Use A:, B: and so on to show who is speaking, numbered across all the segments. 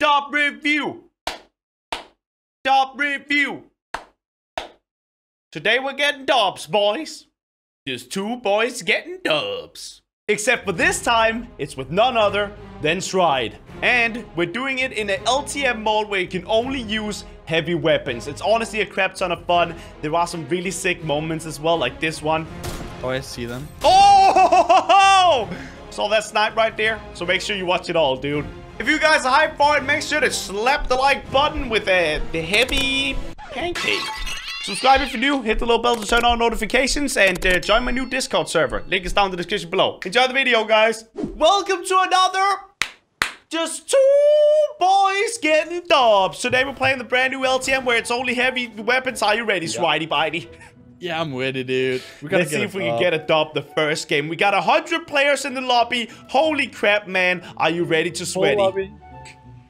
A: Top review. Top review. Today we're getting dubs, boys. Just two boys getting dubs. Except for this time, it's with none other than Shride. And we're doing it in an LTM mode where you can only use heavy weapons. It's honestly a crap ton of fun. There are some really sick moments as well, like this one.
B: Oh, I see them.
A: Oh! Saw that snipe right there? So make sure you watch it all, dude. If you guys are hyped for it, make sure to slap the like button with a heavy pancake. Subscribe if you're new, hit the little bell to turn on notifications, and uh, join my new Discord server. Link is down in the description below. Enjoy the video, guys. Welcome to another just two boys getting dubs. Today we're playing the brand new LTM where it's only heavy weapons. Are you ready, Swidey Bitey?
B: Yeah, I'm ready, dude. We gotta
A: Let's see if we can get a dub the first game. We got 100 players in the lobby. Holy crap, man. Are you ready to sweaty?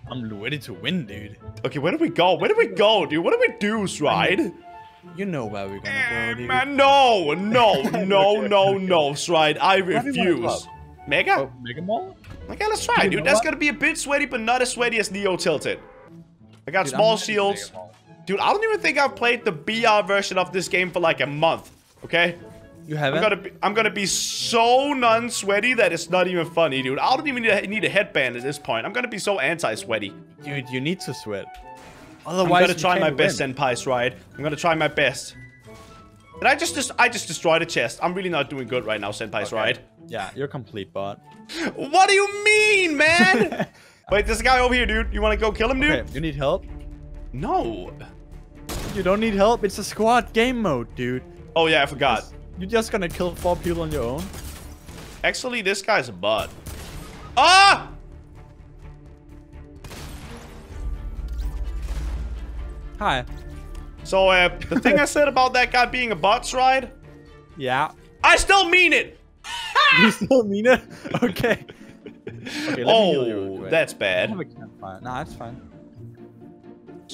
B: I'm ready to win, dude.
A: Okay, where do we go? Where do we go, dude? What do we do, Shride?
B: You know where we're gonna go, eh, dude.
A: Man, no, no, no, no, no, Shride. I
B: do you wanna
A: refuse.
B: go?
A: Mega?
B: Oh, Mega Mall?
A: Okay, let's try,
B: You
A: dude. That's
B: what?
A: gonna be a bit sweaty, but not as sweaty as Neo Tilted. I got
B: Dude,
A: small shields.
B: Mega Mall.
A: Dude, I don't even think I've played the BR version of this game for like a month. Okay?
B: You
A: I'm
B: haven't?
A: gonna be I'm gonna be so non-sweaty that it's not even funny, dude. I don't even need a, need a headband at this point. I'm gonna be so anti-sweaty.
B: Dude, you need to sweat. Otherwise,
A: I'm
B: gonna
A: try my
B: can't
A: best,
B: win.
A: Senpai Ride. I'm gonna try my best. Did I just, just I just destroyed a chest? I'm really not doing good right now, Senpai Ride.
B: Yeah, you're complete bot.
A: What do you mean, man? Wait, there's a guy over here, dude. You wanna go kill him, dude?
B: Okay, you need help?
A: No.
B: You don't need help. It's a squad game mode, dude.
A: Oh yeah, I forgot.
B: You're just gonna kill four people on your own.
A: Actually, this guy's a bot. Ah!
B: Hi.
A: So, uh, the thing I said about that guy being a bot, Ride,
B: Yeah.
A: I still mean it.
B: you still mean it? Okay. Okay, let me heal you. real
A: Oh, that's bad.
B: have a campfire. Nah, it's fine.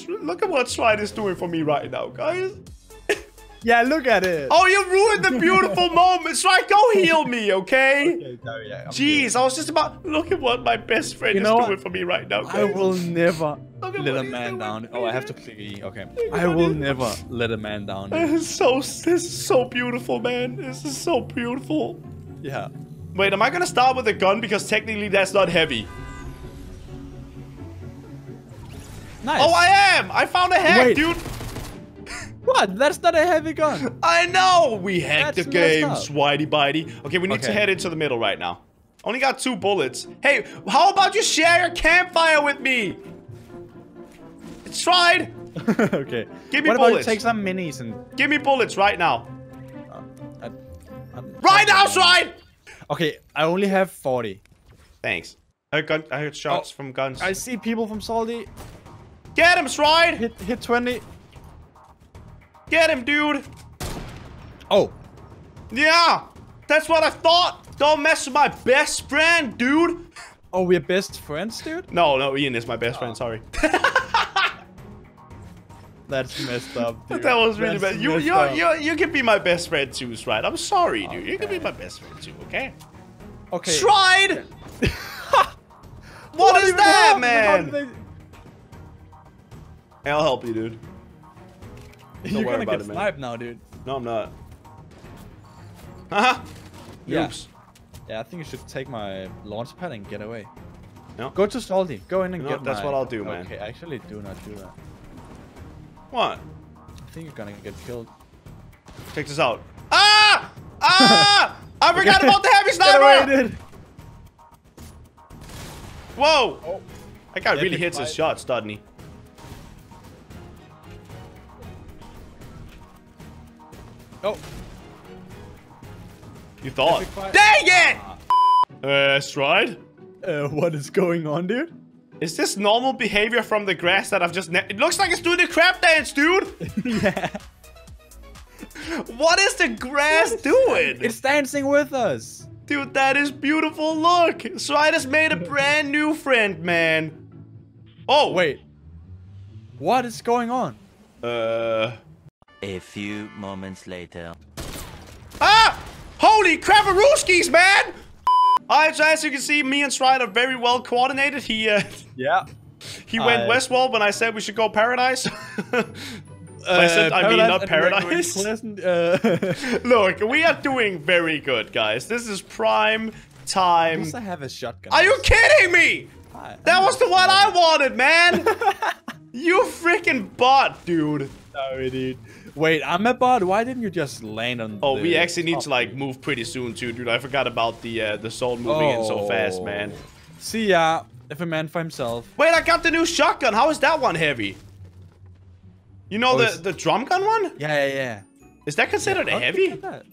A: Look at what Shride is doing for me right now, guys.
B: Yeah, look at it.
A: Oh, you ruined the beautiful moment. Shride, go heal me, okay?
B: Okay, no, yeah,
A: Jeez, I was just about. Look at what my best friend
B: You
A: is
B: what?
A: doing for me right now.
B: I will never let a man down. Oh. I have to click. Okay. I will never let a man down.
A: This is so. This is so beautiful, man. This is so beautiful.
B: Yeah.
A: Wait, am I gonna start with a gun because technically that's not heavy?
B: Nice.
A: Oh, I am. I found a hack,
B: Wait.
A: dude.
B: What? That's not a heavy gun.
A: I know. We hacked
B: That's
A: the game. Swidey Bitey. Okay, we need to head into the middle right now. Only got two bullets. Hey, how about you share your campfire with me? It's tried.
B: okay.
A: Give me
B: what about
A: bullets.
B: you take some minis and...
A: Give me bullets right now.
B: Uh, I, I'm-
A: Right now, Shride!
B: Okay, I only have 40.
A: Thanks. I gun, I heard shots
B: Oh,
A: from guns.
B: I see people from Salty.
A: Get him, Shride!
B: Hit, hit 20.
A: Get him, dude!
B: Oh.
A: Yeah! That's what I thought! Don't mess with my best friend, dude!
B: Oh, we're best friends, dude?
A: No, no, Ian is my best friend, sorry.
B: That's messed up, dude.
A: that was really
B: That's
A: bad. You, you, you, you can be my best friend too, Shride. I'm sorry, dude. You can be my best friend too, okay?
B: Okay.
A: Shride!
B: What
A: what is that,
B: happened? How
A: man?
B: Did they-
A: I'll help you, dude.
B: You're
A: worry
B: gonna
A: about
B: get sniped now, dude.
A: No, I'm not. Haha.
B: Yeah.
A: Oops.
B: Yeah, I think you should take my launch pad and get away.
A: No.
B: Go to Salty. Go in and
A: No,
B: get
A: that's
B: my-
A: what I'll do, man.
B: Okay, actually do not do that.
A: What?
B: I think you're gonna get killed.
A: Check this out. Ah! Ah! I forgot about the heavy sniper!
B: Get away, dude.
A: Whoa!
B: Oh.
A: That guy really hits his
B: fight.
A: shots, doesn't he?
B: Oh.
A: You thought. Dang it! Uh, Shride?
B: Uh, what is going on, dude?
A: Is this normal behavior from the grass that I've just... ne- It looks like it's doing the crab dance, dude!
B: yeah.
A: What is the grass doing?
B: It's dancing with us.
A: Dude, that is beautiful. Look! so I just made a brand new friend, man. Oh,
B: Wait. What is going on?
A: Uh...
C: A few moments later.
A: Ah! Holy crapperooskies, man! Alright, so as you can see, me and Shride are very well coordinated. He, uh,
B: Yeah.
A: He went
B: Uh,
A: Westworld when I said we should go paradise. Pleasant, I said, I mean not
B: and we're going
A: paradise.
B: Pleasant, uh,
A: Look, we are doing very good, guys. This is prime time.
B: Yes, I have a shotgun.
A: Are you kidding me?
B: Hi.
A: That was the one I wanted, man. you freaking bot, dude.
B: Sorry, dude. Wait, I'm a bot. Why didn't you just land on?
A: Oh, we actually need
B: top?
A: to like move pretty soon too, dude. I forgot about the uh, the soul moving in so fast,
B: Oh.
A: man.
B: See ya. If a man for himself.
A: Wait, I got the new shotgun. How is that one heavy? You know
B: Oh,
A: the
B: it's-
A: the drum gun one?
B: Yeah, yeah, yeah.
A: Is that considered a heavy?
B: you get that?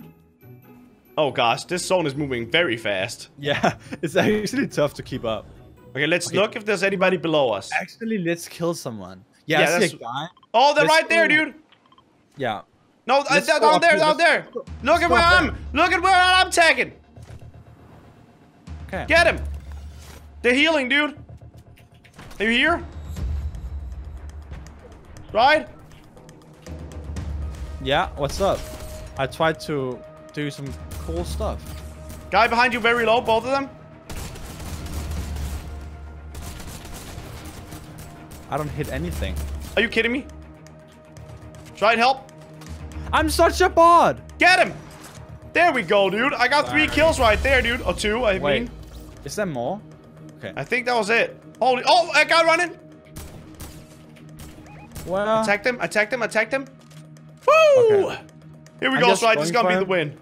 A: Oh gosh, this zone is moving very fast.
B: Yeah, it's actually tough to keep up.
A: Okay, let's
B: Okay.
A: look if there's anybody below us.
B: Actually, let's kill someone. Yeah,
A: Yeah,
B: I see
A: that's-
B: a guy.
A: Oh, they're
B: let's
A: right there, dude.
B: Yeah.
A: No, uh, down there,
B: here,
A: down there. Look at where I'm. Look at where I'm tagging.
B: Okay.
A: Get him. They're healing, dude. Are you here? Right?
B: Yeah. What's up? I tried to do some cool stuff.
A: Guy behind you very low, both of them.
B: I don't hit anything.
A: Are you kidding me? Try and help.
B: I'm such a bot.
A: Get him. There we go, dude. I got three kills right there, dude. Or two, I
B: Wait.
A: mean.
B: Is there more? Okay.
A: I think that was it. Holy. Oh, that guy running.
B: Well,
A: Attacked him. Attacked him. Attacked him. Woo!
B: Okay.
A: Here we
B: I'm
A: go, Shride. This is
B: going
A: gonna be the win.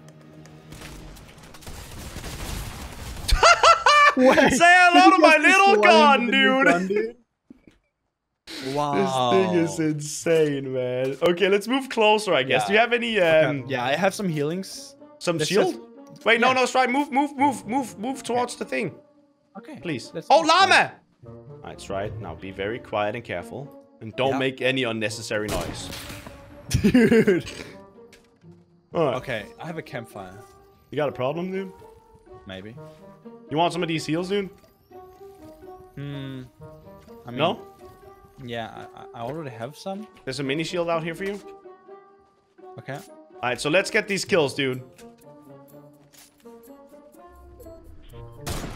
B: Wait,
A: Say hello to my little gun, dude.
B: gun, dude. Wow.
A: This thing is insane, man. Okay, let's move closer, I guess.
B: Yeah.
A: Do you have any um
B: yeah, I have some healings.
A: some
B: Let's
A: shield?
B: just-
A: Wait, no,
B: yeah.
A: no, Shride. Move, move, move, move, move towards the thing,
B: Okay.
A: please.
B: let's
A: Oh,
B: do it.
A: llama! Alright, Shride. Now be very quiet and careful. And don't
B: Yeah.
A: make any unnecessary noise.
B: Dude.
A: Alright.
B: Okay, I have a campfire.
A: You got a problem, dude?
B: Maybe.
A: You want some of these heals, dude?
B: Hmm. I mean,
A: No?
B: Yeah, I, I already have some.
A: There's a mini shield out here for you.
B: Okay.
A: Alright, so let's get these kills, dude.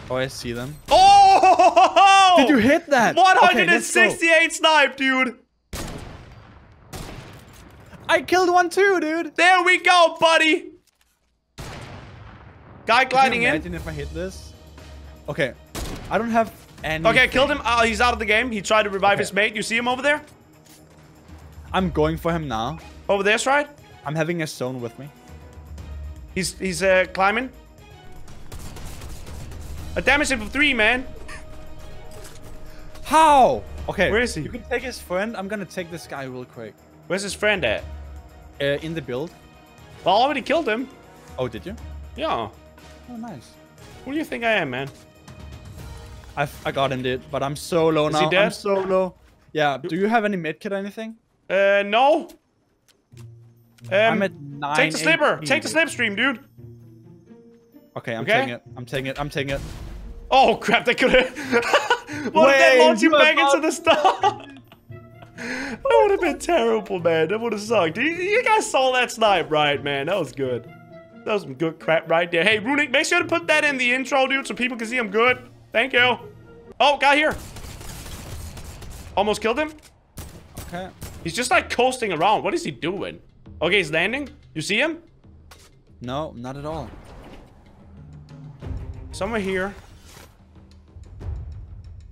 B: Oh, I see them.
A: Oh!
B: Did you hit that? Okay,
A: 168 snipe, dude.
B: I killed one too, dude.
A: There we go, buddy. Guy gliding in.
B: imagine if I hit this? Okay. I don't have
A: Okay, killed him. Oh, he's out of the game. He tried to revive
B: Okay.
A: his mate. You see him over there?
B: I'm going for him now.
A: Over there, right?
B: I'm having a zone with me.
A: He's he's uh, climbing. I damaged him for three, man.
B: How? Okay.
A: Where is he?
B: You can take his friend. I'm gonna take this guy real quick.
A: Where's his friend at?
B: Uh, in the build.
A: Well, I already killed him.
B: Oh, did you?
A: Yeah.
B: Oh, nice.
A: Who do you think I am, man?
B: I, I got him, dude. But I'm so low
A: Is
B: now.
A: he dead?
B: I'm so low. Yeah. Do you have any medkit or anything?
A: Uh, no. Um,
B: I'm at nine.
A: take the slipper. Take the slipstream, dude.
B: Okay, I'm
A: Okay?
B: taking it. I'm taking it. I'm taking it.
A: Oh crap! They could have. what if that
B: Wait,
A: launched you back into the star? that would have been terrible, man. That would have sucked. You, you guys saw that snipe, right, man? That was good. That was some good crap right there. Hey, Runic, make sure to put that in the intro, dude, so people can see I'm good. Thank you. Oh, guy here. Almost killed him.
B: Okay.
A: He's just like coasting around. What is he doing? Okay, he's landing. You see him?
B: No, not at all.
A: Somewhere here.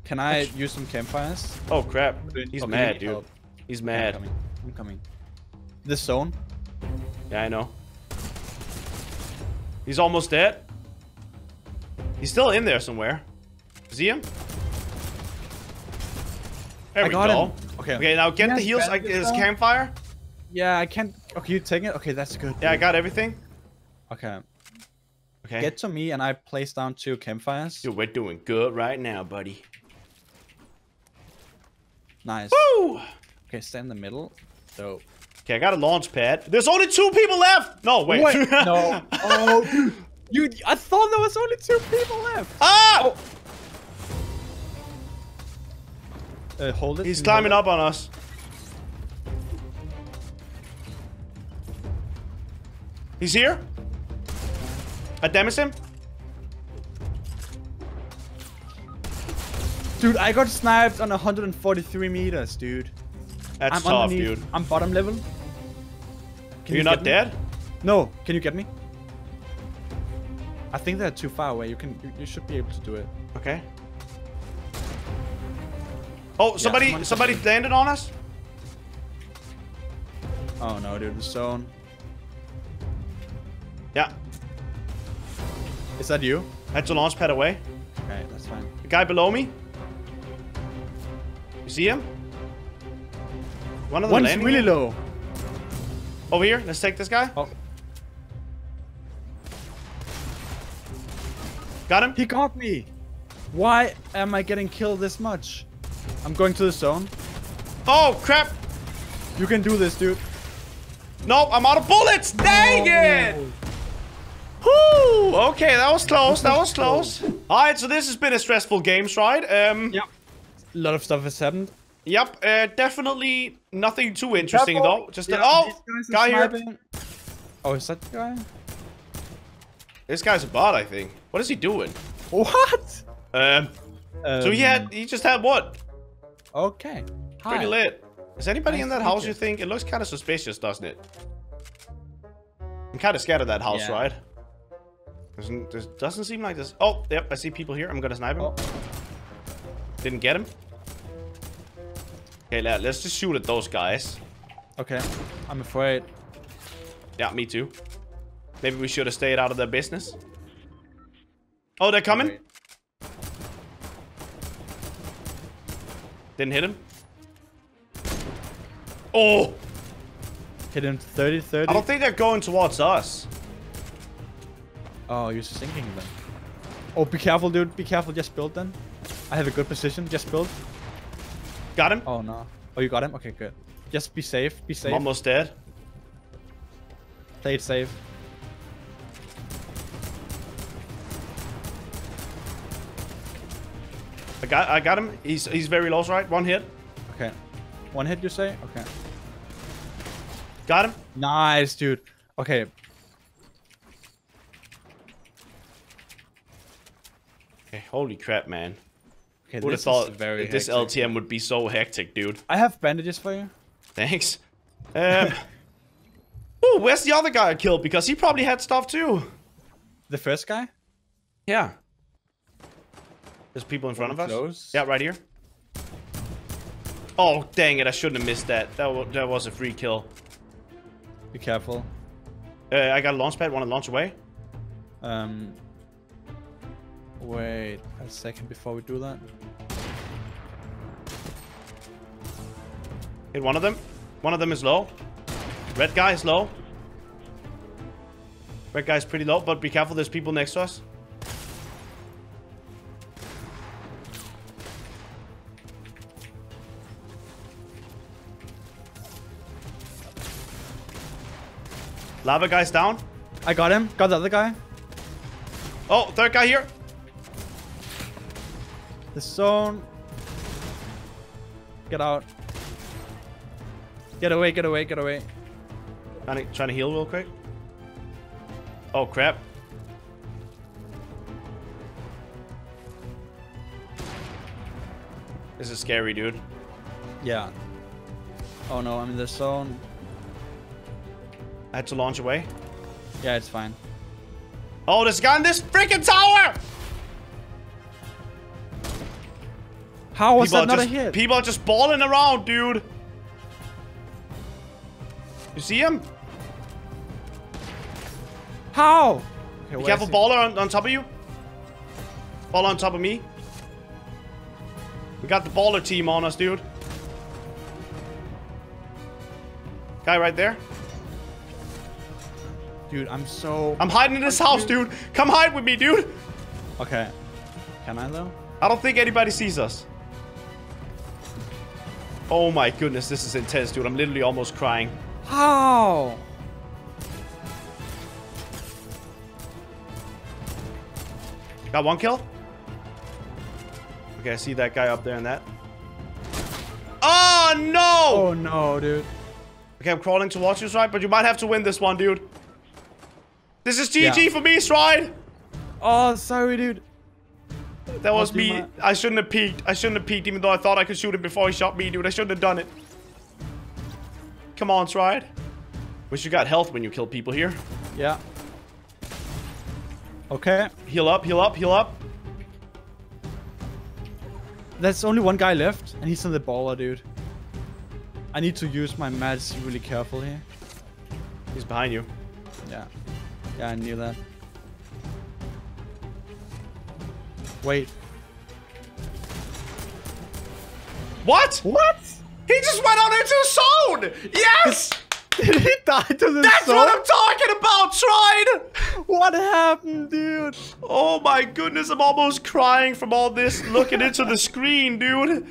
B: Can I use some campfires?
A: Oh crap. He's
B: Okay,
A: mad, dude.
B: help.
A: He's
B: I'm
A: mad.
B: coming. I'm coming. This zone.
A: Yeah, I know. He's almost dead. He's still in there somewhere. See him? There
B: I
A: we
B: got
A: go.
B: him. Okay.
A: Okay, now get
B: He
A: the
B: has
A: heals. Like his campfire.
B: Yeah, I can't. Okay, you take it. Okay, that's good.
A: Yeah, I got everything.
B: Okay.
A: Okay.
B: Get to me, and I place down two campfires.
A: Dude, we're doing good right now, buddy.
B: Nice.
A: Woo!
B: Okay, stay in the middle. So.
A: Okay, I got a launch pad. There's only two people left. No, wait.
B: Wait, no. Oh, dude. You. I thought there was only two people left.
A: ah!
B: Uh, hold it.
A: He's
B: Can you hold
A: climbing up on us. He's here. I damaged him.
B: Dude, I got sniped on 143 meters, dude.
A: That's
B: I'm
A: tough,
B: underneath-
A: dude.
B: I'm bottom level. Can
A: You're
B: you
A: not
B: get me?
A: dead?
B: No, can you get me? I think they're too far away. You can, you, you should be able to do it.
A: Okay. Oh, somebody,
B: someone-
A: somebody landed on us.
B: Oh no, dude, the zone.
A: Yeah,
B: Is that you?
A: that's a launch pad away.
B: Okay, that's fine.
A: The guy below me. You see him? One of the
B: One's really low.
A: Over here. Let's take this guy.
B: Oh,
A: Got him.
B: he got me. Why am I getting killed this much? I'm going to the zone.
A: Oh crap!
B: You can do this, dude.
A: Nope, I'm out of bullets. Dang it! Whoo! Okay, that was close. That was close. All right, so this has been a stressful game, right? Um.
B: Yep. A lot of stuff has happened.
A: Yep. Uh, definitely nothing too interesting
B: Careful.
A: though. Just
B: Yeah,
A: a, oh, guy
B: are
A: here.
B: Oh, is that the guy?
A: This guy's a bot, I think. What is he doing?
B: What?
A: Um. So he
B: Um,
A: had. He just had what?
B: Okay. Hi.
A: Pretty lit. Is anybody
B: Nice
A: in that house?
B: you.
A: You think it looks kind of suspicious, doesn't it? I'm kind of scared of that house,
B: Yeah.
A: right? Doesn't there doesn't seem like this. Oh, yep, I see people here. I'm gonna snipe him.
B: Oh.
A: Didn't get him. Okay, let, let's just shoot at those guys.
B: Okay. I'm afraid.
A: Yeah, me too. Maybe we should have stayed out of their business. Oh, they're coming.
B: Wait.
A: Didn't hit him. Oh,
B: Hit him 30, 30.
A: I don't think they're going towards us.
B: Oh, you're sinking them. Oh, be careful, dude. Be careful. Just build then. I have a good position. Just build.
A: Got him.
B: Oh, no. Oh, you got him? Okay, good. Just be safe. Be safe.
A: I'm almost dead.
B: Play it safe.
A: I got, I got him. He's, he's very low, right? One hit.
B: Okay. One hit, you say? Okay.
A: Got him.
B: Nice, dude. Okay.
A: Okay, holy crap, man.
B: Okay,
A: Would have
B: this
A: thought
B: is very
A: this
B: hectic.
A: LTM would be so hectic, dude.
B: I have bandages for you.
A: Thanks. Um. Ooh, where's the other guy I killed? Because he probably had stuff too.
B: The first guy?
A: Yeah. There's people in front of us.
B: Close.
A: Yeah, right here. Oh, dang it. I shouldn't have missed that. That, that was a free kill.
B: Be careful.
A: Uh, I got a launch pad. Want to launch away?
B: Um. Wait a second before we do that.
A: Hit one of them. One of them is low. Red guy is low. Red guy's pretty low, but be careful. There's people next to us. Lava guy's down.
B: I got him. Got the other guy.
A: Oh, third guy here.
B: The zone. Get out. Get away, get away, get away.
A: Trying to, trying to heal real quick. Oh, crap. This is scary, dude.
B: Yeah. Oh no, I'm in the zone.
A: I had to launch away.
B: Yeah, it's fine.
A: Oh, there's a guy in this freaking tower!
B: How was
A: people,
B: that
A: are
B: not
A: just,
B: a hit?
A: people are just balling around, dude. You see him?
B: How? Okay,
A: Be
B: where
A: careful,
B: is
A: baller on, on top of you. Baller on top of me. We got the baller team on us, dude. Guy right there.
B: Dude, I'm so.
A: I'm hiding in this house, dude. Come hide with me, dude.
B: Okay. Can I though?
A: I don't think anybody sees us. Oh my goodness, this is intense, dude. I'm literally almost crying.
B: How?
A: Got one kill. Okay, I see that guy up there in that. Oh no!
B: Oh no, dude.
A: Okay, I'm crawling towards you, Shride, but you might have to win this one, dude. This is GG
B: Yeah.
A: for me, Shride.
B: Oh, sorry, dude.
A: That was me.
B: my-
A: I shouldn't have peeked. I shouldn't have peeked, even though I thought I could shoot him before he shot me, dude. I shouldn't have done it. Come on, Shride. Wish you got health when you kill people here.
B: Yeah. Okay.
A: Heal up, heal up, heal up.
B: There's only one guy left, and he's in the baller, dude. I need to use my mats really carefully.
A: He's behind you.
B: Yeah. Yeah, I knew that. Wait.
A: What? What? He just went out into the zone! Yes!
B: Did he die to the
A: That's
B: zone?
A: what I'm talking about, Shride!
B: What happened, dude?
A: Oh my goodness, I'm almost crying from all this looking into the screen, dude.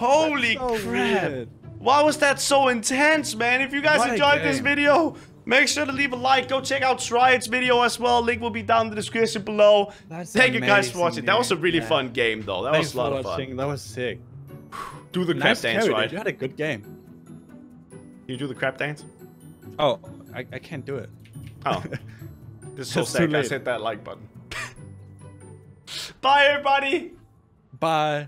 A: Holy
B: So
A: crap.
B: weird.
A: Why was that so intense, man? If you guys
B: What
A: enjoyed this video, make sure to leave a like. Go check out Shride's video as well. Link will be down in the description below.
B: That's
A: Thank you guys for watching. That was a really
B: Yeah.
A: fun game, though. That
B: Thanks
A: was a lot
B: for
A: of
B: watching.
A: fun.
B: That was sick.
A: Do the crap
B: Nice
A: dance,
B: carry,
A: right?
B: You had a good game.
A: You do the crap dance?
B: Oh, I, I can't do it.
A: Oh. This is so sick. Guys, hit that like button. Bye, everybody.
B: Bye.